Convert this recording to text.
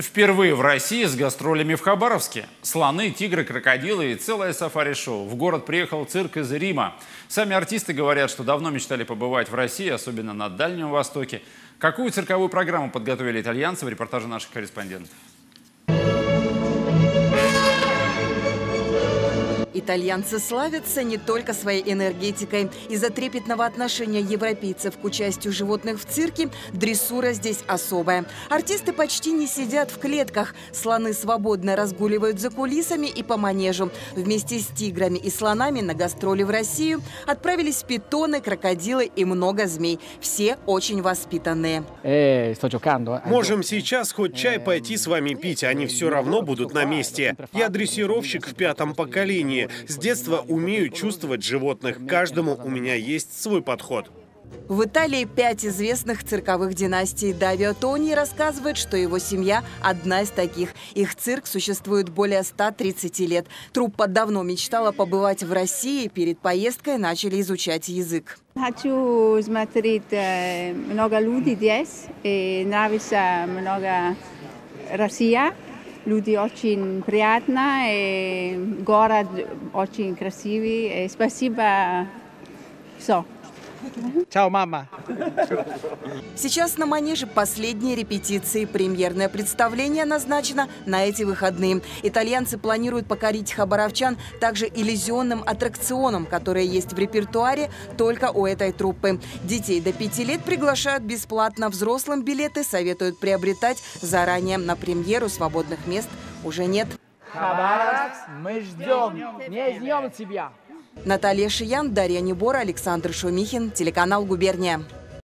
Впервые в России с гастролями в Хабаровске. Слоны, тигры, крокодилы и целое сафари-шоу. В город приехал цирк из Рима. Сами артисты говорят, что давно мечтали побывать в России, особенно на Дальнем Востоке. Какую цирковую программу подготовили итальянцы в репортаже наших корреспондентов? Итальянцы славятся не только своей энергетикой. Из-за трепетного отношения европейцев к участию животных в цирке дрессура здесь особая. Артисты почти не сидят в клетках. Слоны свободно разгуливают за кулисами и по манежу. Вместе с тиграми и слонами на гастроли в Россию отправились питоны, крокодилы и много змей. Все очень воспитанные. Э, Можем сейчас хоть чай пойти с вами пить, они все равно будут на месте. Я дрессировщик в пятом поколении. С детства умею чувствовать животных. Каждому у меня есть свой подход. В Италии пять известных цирковых династий. Давио Тони рассказывает, что его семья – одна из таких. Их цирк существует более 130 лет. Труппа давно мечтала побывать в России. Перед поездкой начали изучать язык. Хочу смотреть э, много людей здесь. И нравится много Россия. Люди очень приятно, и город очень красивый. И спасибо. Все. Чао, мама. Сейчас на манеже последние репетиции. Премьерное представление назначено на эти выходные. Итальянцы планируют покорить хабаровчан также иллюзионным аттракционом, которые есть в репертуаре только у этой труппы. Детей до пяти лет приглашают бесплатно. Взрослым билеты советуют приобретать заранее. На премьеру свободных мест уже нет. Хабаровск, мы ждем, не ждем тебя. Наталья Шиян, Дарья Небора, Александр Шумихин, телеканал «Губерния».